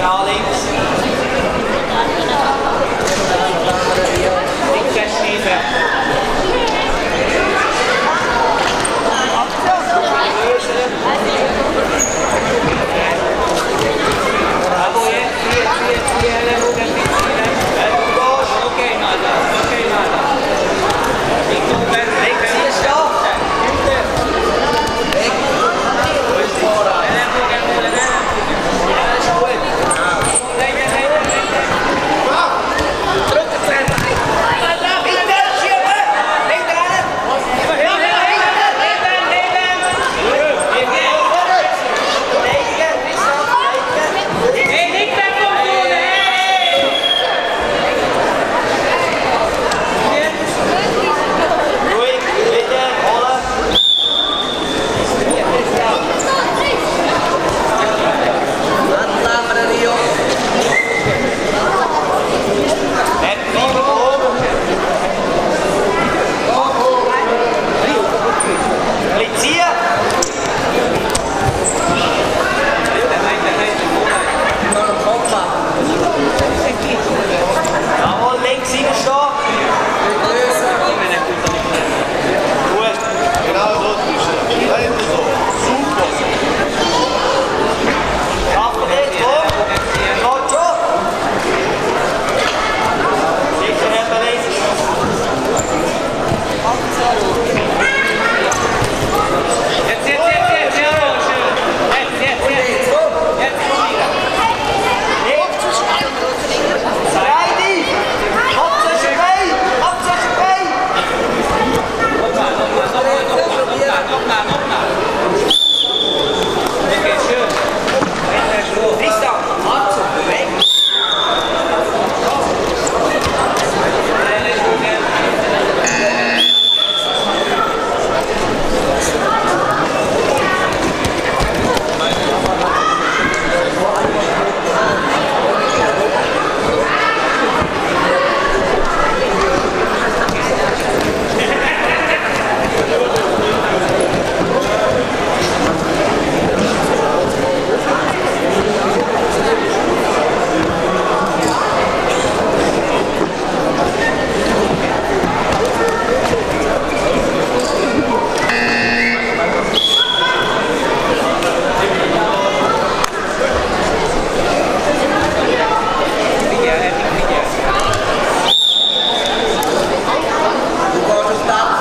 Charlie. 감사합니다.